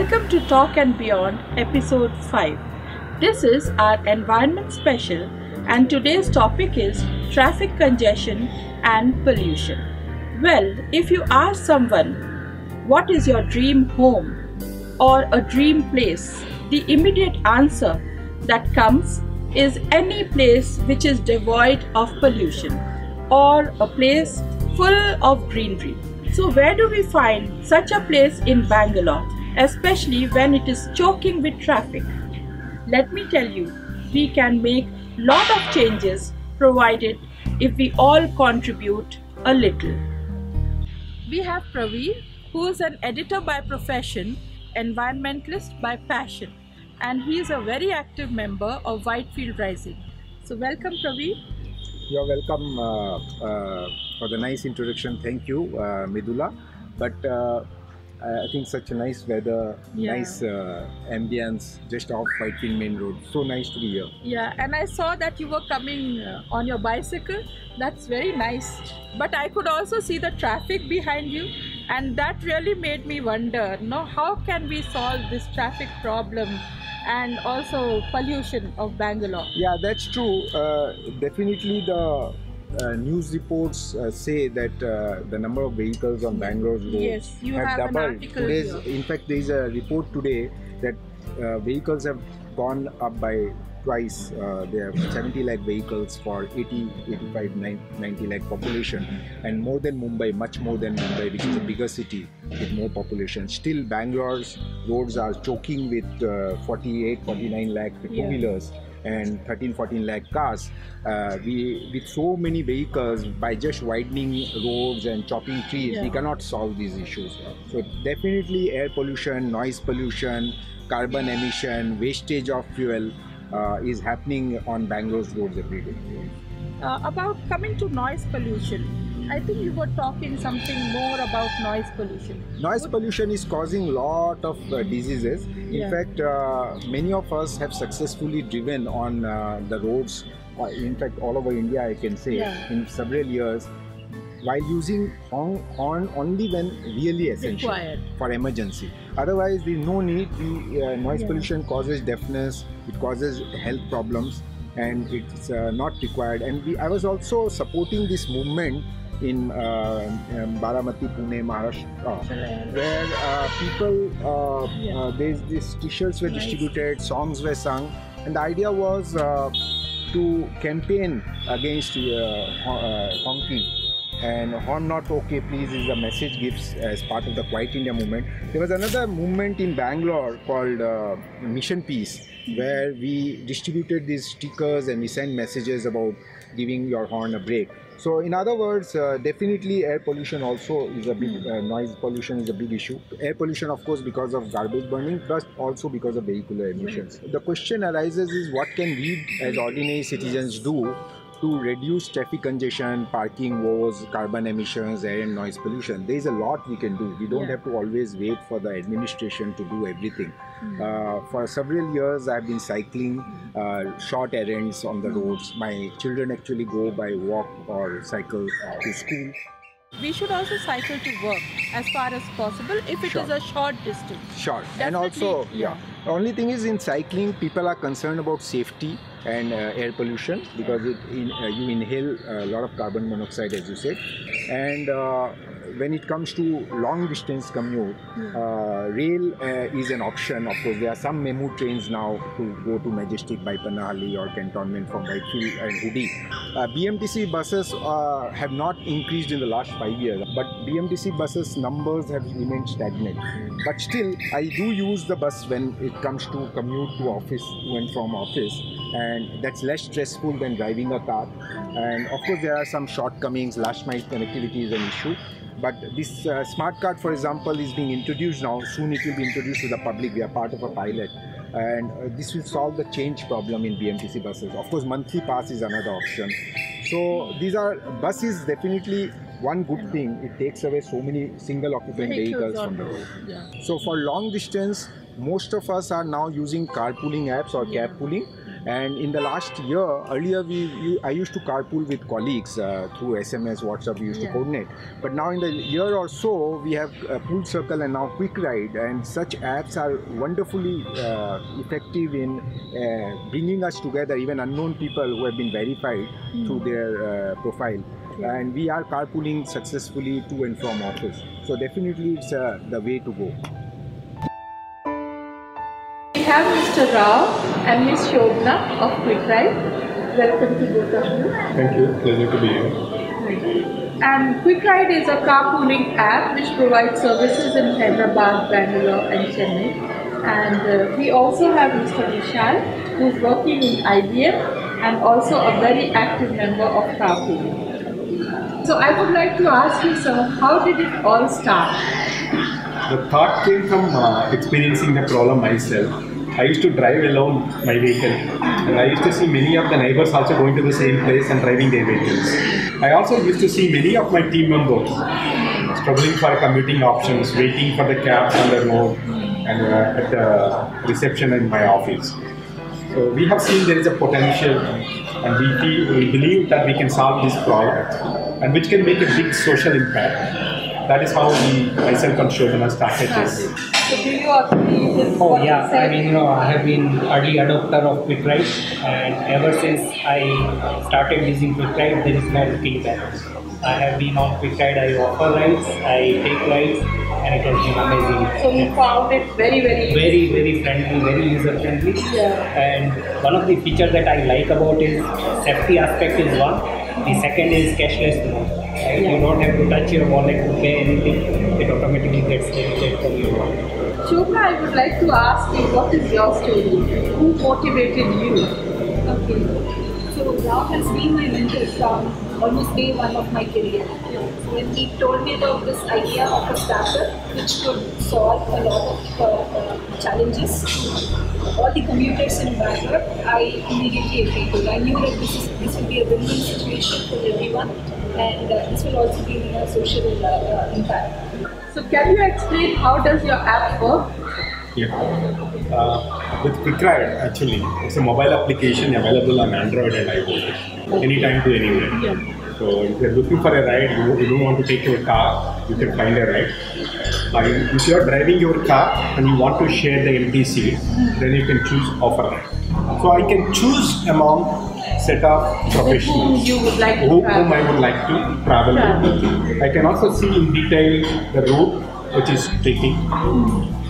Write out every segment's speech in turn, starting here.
Welcome to Talk and Beyond, episode 5. This is our environment special, and today's topic is traffic congestion and pollution. Well, if you ask someone, what is your dream home or a dream place, the immediate answer that comes is any place which is devoid of pollution or a place full of greenery. So, where do we find such a place in Bangalore, especially when it is choking with traffic? Let me tell you, we can make lot of changes provided if we all contribute a little. We have Praveen, who is an editor by profession, environmentalist by passion, and he is a very active member of Whitefield Rising. So, welcome, Praveen. You're welcome uh, uh, for the nice introduction. Thank you, uh, Midula. But uh, I think such a nice weather, Yeah. nice uh, ambience just off Whitefield Main Road. So nice to be here. Yeah, and I saw that you were coming uh, on your bicycle. That's very nice. But I could also see the traffic behind you, and that really made me wonder, no, how can we solve this traffic problem and also pollution of Bangalore? Yeah, that's true. Uh, definitely, the uh, news reports uh, say that uh, the number of vehicles on Bangalore's roads Yes, you have, have doubled. Today's, here. in fact, there is a report today that uh, vehicles have gone up by twice. Uh, there are 70 lakh vehicles for 80, 85, 90, 90 lakh population, and more than Mumbai, much more than Mumbai, which is a bigger city with more population. Still, Bangalore's roads are choking with uh, 48, 49 lakh Yeah. And 13 14 lakh cars. Uh, we with so many vehicles by just widening roads and chopping trees we cannot solve these issues. So definitely air pollution noise pollution carbon emission wastage of fuel uh, is happening on bangalore's roads every day. Uh, about coming to noise pollution, I think you were talking something more about noise pollution. noise Would- pollution is causing a lot of uh, diseases in Yeah. fact uh, many of us have successfully driven on uh, the roads uh, in fact all over india i can say Yeah. in several years while using horn, horn only when really essential Required. for emergency otherwise there is no need the uh, noise Yeah. pollution causes deafness it causes health problems and it's uh, not required and we, i was also supporting this movement in uh, um, baramati pune maharashtra. Where uh, people uh, uh, there's these t-shirts were distributed songs were sung and the idea was uh, to campaign against uh, ho- honking. And horn not okay please is a message gives as part of the quiet india movement. There was another movement in bangalore called uh, mission peace where we distributed these stickers and we sent messages about giving your horn a break. So in other words uh, definitely air pollution also is a big uh, noise pollution is a big issue. Air pollution of course because of garbage burning plus also because of vehicular emissions. The question arises is what can we as ordinary citizens do to reduce traffic congestion, parking woes, carbon emissions, air and noise pollution. There is a lot we can do. We don't Yeah. have to always wait for the administration to do everything. Mm. Uh, for several years, I've been cycling uh, short errands on the roads. My children actually go by walk or cycle to school. We should also cycle to work as far as possible if it is Sure. a short distance. Short. And also, yeah. yeah. The only thing is in cycling, people are concerned about safety and uh, air pollution because it, in, uh, you inhale a lot of carbon monoxide, as you said. And uh, when it comes to long distance commute, uh, rail uh, is an option. Of course, there are some MEMU trains now to go to Majestic Baiyappanahalli or Cantonment from Whitefield and Hoodi. Uh, BMTC buses uh, have not increased in the last five years, but BMTC buses numbers have remained stagnant. But still, I do use the bus when it comes to commute to office, to and from office, and that's less stressful than driving a car. And of course, there are some shortcomings. Last mile connectivity is an issue. But this uh, smart card, for example, is being introduced now. Soon it will be introduced to the public. We are part of a pilot. And uh, this will solve the change problem in BMTC buses. Of course, monthly pass is another option. So these are buses definitely one good thing. It takes away so many single occupant vehicles, from the road. Yeah. So for long distance, most of us are now using carpooling apps or Yeah. cab pooling. And in the last year, earlier we, we I used to carpool with colleagues uh, through SMS, WhatsApp. We used Yeah. to coordinate. But now in the year or so, we have uh, Pool Circle and now Quick Ride, and such apps are wonderfully uh, effective in uh, bringing us together, even unknown people who have been verified through their uh, profile. Yeah. And we are carpooling successfully to and from office. So definitely, it's uh, the way to go. We have Mr. Rao and Ms. Shobna of Quick Ride. Welcome to both of you. Thank you. Pleasure to be here. And Quick Ride is a carpooling app which provides services in Hyderabad, Bangalore, and Chennai. And uh, we also have Mr. Vishal, who is working in IBM and also a very active member of carpooling. So I would like to ask you, sir, how did it all start? The thought came from uh, experiencing the problem myself. I used to drive alone my vehicle, and I used to see many of the neighbors also going to the same place and driving their vehicles. I also used to see many of my team members struggling for commuting options, waiting for the cabs on the road and uh, at the reception in my office. So we have seen there is a potential, and we we believe that we can solve this problem, and which can make a big social impact. That is how we, myself and Shobana started this. So do you agree with Oh yeah. I mean you know I have been early adopter of Quickride and ever since I started using Quickride, there is no looking back. I have been on Quickride, I offer rides, I take rides and it has been amazing. so you found it very, very, Very very friendly, very user friendly. Yeah. And one of the features that I like about is safety aspect is one. The second is cashless mode. Yeah. You don't have to touch your wallet to pay anything. It automatically gets debited from your wallet. I would like to ask you, what is your story? Who motivated you? Okay. So Rao has been my mentor from almost day one of my career. So when he told me about this idea of a startup which could solve a lot of uh, uh, challenges, all the commuters in Bangalore, I immediately agreed to. I knew that this is this will be a win-win situation for everyone, and uh, this will also be you know, social uh, uh, impact. So can you explain how does your app work? Yeah. Uh, with QuickRide, actually, it's a mobile application available on Android and iOS, anytime to anywhere. Yeah. So if you're looking for a ride, you, you don't want to take your car, you can find a ride. Uh, if you are driving your car and you want to share the empty seat, then you can choose offer ride. So I can choose among set of professionals you would like who, whom I would like to travel with. I can also see in detail the route which is taking,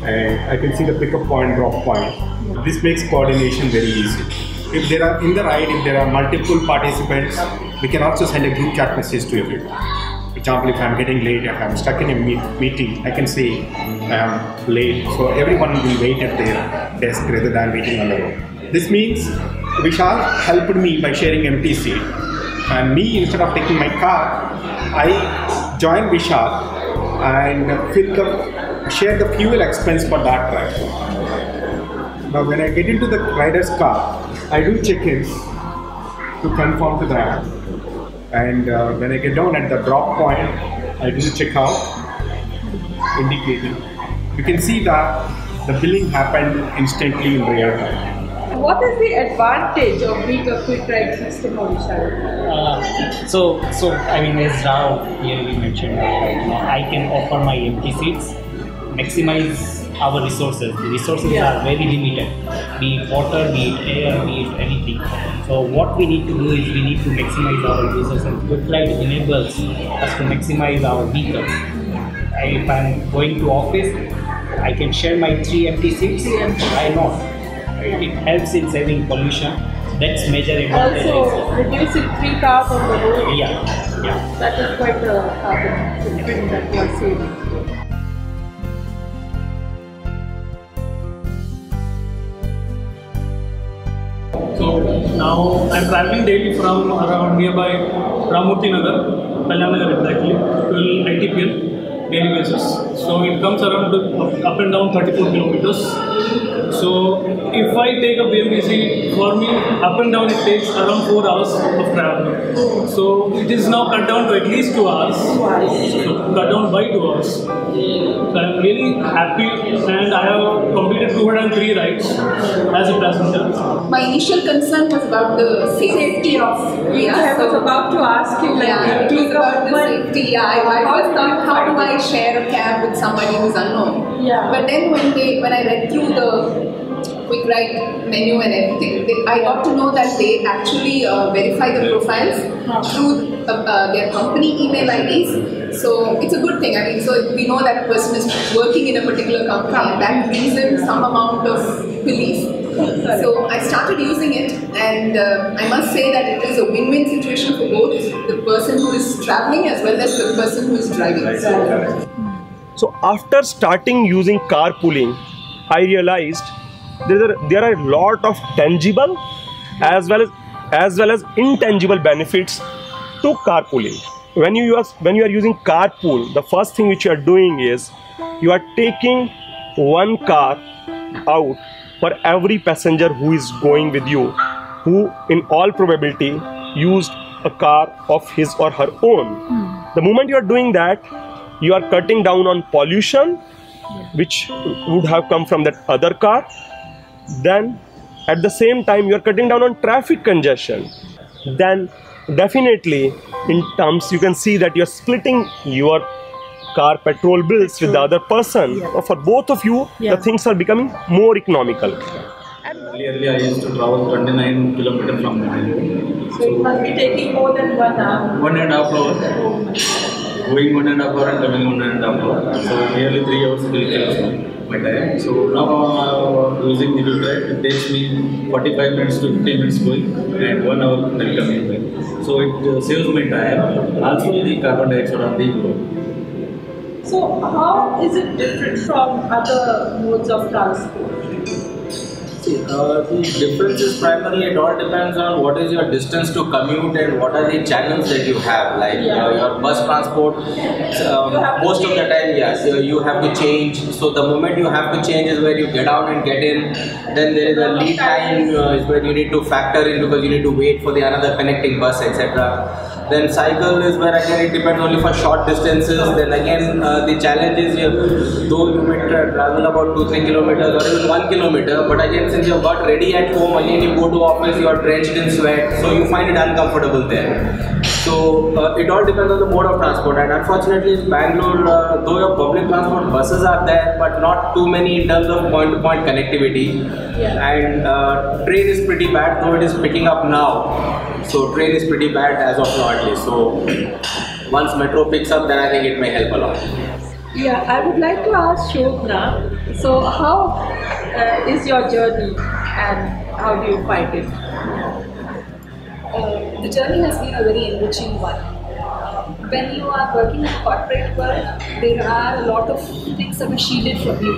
and I can see the pickup point, drop point. This makes coordination very easy. If there are in the ride, if there are multiple participants, we can also send a group chat message to everyone. For example, if I'm getting late, if I'm stuck in a meet- meeting, I can say I'm late, so everyone will wait at their desk rather than waiting on the road. This means Vishal helped me by sharing seat, and me instead of taking my car, I joined Vishal and fill the share the fuel expense for that ride. Now, when I get into the rider's car, I do check-ins to confirm to the. And uh, when I get down at the drop point, I do check out, indicating. You can see that the billing happened instantly in real time. What is the advantage of being a quick ride system on? Uh, so, so I mean, as Rao clearly mentioned, right, you know, I can offer my empty seats, maximize our resources. The resources Yeah. are very limited, be it water, be it air, be it anything. So, what we need to do is we need to maximize our resources. and Quick Ride enables us to maximize our vehicles. If I'm going to office, I can share my three empty seats. Why not? It helps in saving pollution. That's major advantage. Also, reducing three cars on the road. Yeah, yeah. That is quite a carbon footprint that you are saving. So now I'm traveling daily from around nearby Ramamurthy Nagar, Kalyan Nagar exactly, till ITPL daily basis. So it comes around up, up and down 34 kilometers. So if I take a BMTC, for me up and down it takes around 4 hours of travel. So So it is now cut down to at least two hours. So cut down by two hours. So I'm really happy and I have completed 203 rides as a passenger. My initial concern was about the safety of Yeah, I was about to ask you, like, yeah, it was about the safety. Yeah, I, I How thought, how do I share a cab with somebody who's unknown? Yeah. But then when they when I read through the quick ride menu and everything, they, I got to know that they actually uh, verify the profiles through uh, uh, their company email IDs. So it's a good thing. I mean, so we know that a person is working in a particular company, and that gives them some amount of belief. So I started using it, and uh, I must say that it is a win-win situation for both the person who is traveling as well as the person who is driving. So after starting using carpooling, I realized there are, there are a lot of tangible as well as as well as intangible benefits to carpooling. When you use when you are using carpool, the first thing which you are doing is you are taking one car out for every passenger who is going with you, who in all probability used a car of his or her own. Hmm. The moment you are doing that, you are cutting down on pollution which would have come from that other car then at the same time you are cutting down on traffic congestion then definitely in terms you can see that you're splitting your car petrol bills with the other person for both of you Yeah. the things are becoming more economical Earlier, I used to travel 29 kilometers from Mumbai. So it must be taking more than one hour. One and a half hour. Going one and a half hour and coming one and a half hour. So nearly three hours will take I am. So now uh, using Quick Ride, it takes me 45 minutes to 50 minutes going and one hour then coming back. So it uh, saves my time. Also the carbon dioxide on the road. So how is it different from other modes of transport? See, uh, the difference is primarily it all depends on what is your distance to commute and what are the channels that you have. Like Yeah. uh, your bus transport, um, most of the time, yes, you, you have to change. So the moment you have to change is where you get out and get in. Then there is a lead time uh, is where you need to factor in because you need to wait for the another connecting bus, etc. Then cycle is where again it depends only for short distances. Then again uh, the challenge is you, though you may travel about two three kilometers or even one kilometer, but again since you've got ready at home, again you go to office, you are drenched in sweat, so you find it uncomfortable there. So uh, it all depends on the mode of transport. And unfortunately, in Bangalore, uh, though your public transport buses are there, but not too many in terms of point-to-point connectivity. And uh, train is pretty bad, though it is picking up now. So train is pretty bad as of now at least. So once metro picks up, then I think it may help a lot. Yeah, I would like to ask Shobna. So how uh, is your journey and how do you find it? uh, the journey has been a very enriching one. When you are working in the corporate world, there are a lot of things that are shielded from you.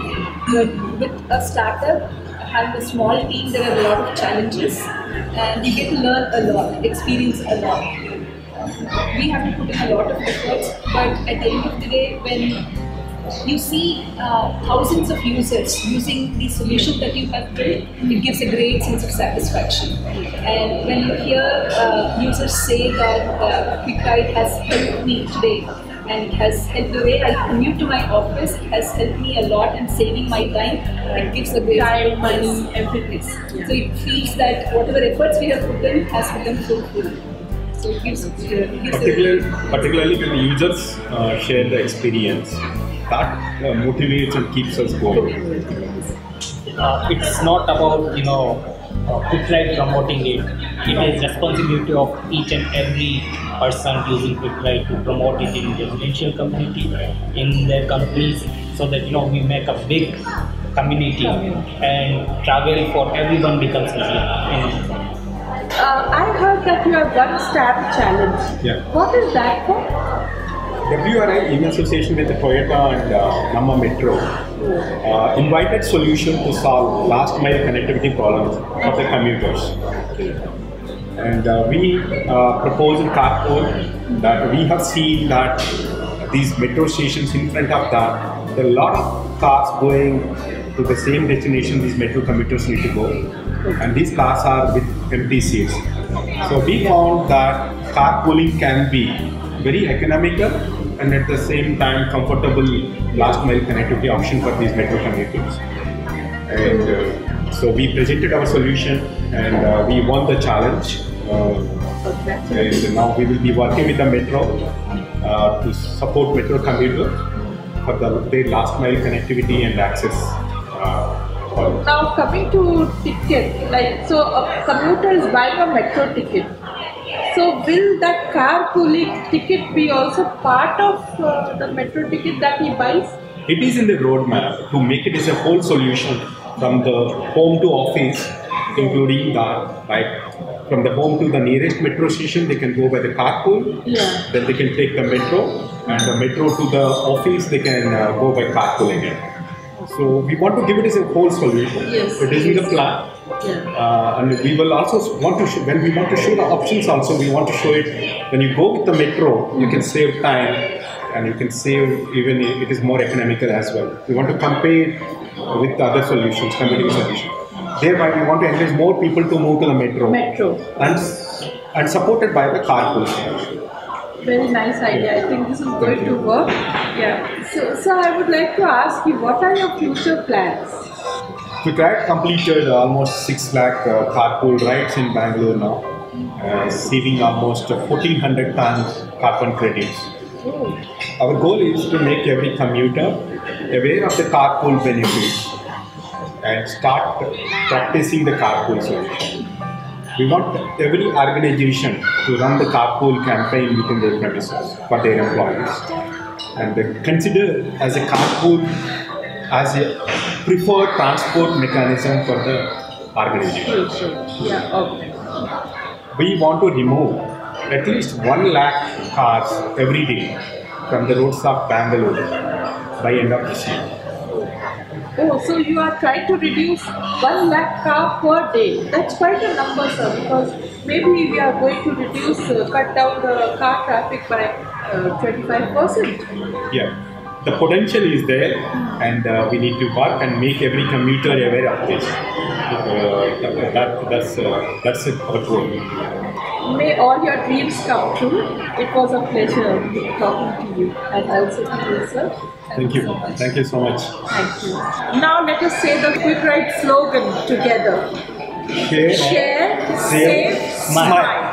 But with a startup, having a small team, there are a lot of challenges, and you get to learn a lot, experience a lot. We have to put in a lot of efforts, but at the end of the day, when you see uh, thousands of users using the solution that you have built, it gives a great sense of satisfaction. And when you hear uh, users say that uh, QuickRide has helped me today, and it has helped the way I commute to my office, it has helped me a lot in saving my time, it gives a great Time, money, everything. So it feels that whatever efforts we have put in has become fulfilled. So it gives, it gives a particularly, particularly when the users uh, share the experience, that uh, motivates and keeps us going. uh, it's not about you know uh, QuickRide promoting it. It is responsibility of each and every person using QuickRide to promote it in residential community, in their companies, so that you know we make a big community and travel for everyone becomes easy. And Uh, I heard that you have done stamp challenge. Yeah. What is that for? WRI, in association with the Toyota and uh, Namma Metro, uh, invited solution to solve last mile connectivity problems of the commuters. And uh, we uh, propose in carpool that we have seen that these metro stations in front of that, there are a lot of cars going to the same destination these metro commuters need to go. And these cars are with empty seats. So we found that carpooling can be very economical and at the same time comfortable last mile connectivity option for these metro commuters. And uh, so we presented our solution and uh, we won the challenge. Uh, and now we will be working with the metro uh, to support metro commuters for the, their last mile connectivity and access. Uh, Now coming to ticket, like so a commuter is buying a metro ticket. So will that carpooling ticket be also part of uh, the metro ticket that he buys? It is in the roadmap to make it as a whole solution from the home to office, including the right from the home to the nearest metro station. They can go by the carpool. Yeah. Then they can take the metro, and the metro to the office they can uh, go by carpool again. So we want to give it as a whole solution. Yes. It is in the plan. Yeah. Uh, and we will also want to show, when we want to show the options also we want to show it when you go with the metro you can save time and you can save even it is more economical as well we want to compare with the other solutions competing solutions thereby we want to encourage more people to move to the metro Metro. and and supported by the carpool solution. Very nice idea. I think this is going to work. Yeah. So, so I would like to ask you, what are your future plans? We tried completed almost 6 lakh uh, carpool rides in Bangalore now, uh, saving almost 1400 tons carbon credits. Our goal is to make every commuter aware of the carpool benefits and start practicing the carpool solution. We want every organization to run the carpool campaign within their premises for their employees and consider as a carpool as a preferred transport mechanism for the organization. Yeah. Okay. We want to remove at least 1 lakh cars every day from the roads of Bangalore by end of this year. Oh, so you are trying to reduce one lakh car per day. That's quite a number, sir. Because maybe we are going to reduce, uh, cut down the car traffic by twenty-five percent. Yeah, the potential is there, and uh, we need to work and make every commuter aware of this. Uh, that, that's uh, that's it, our goal. May all your dreams come true. It was a pleasure talking to you and also to you, sir. Thank you. so much. Thank you so much. Thank you. Now let us say the quick ride slogan together. Share, Share, save, save, smile. smile.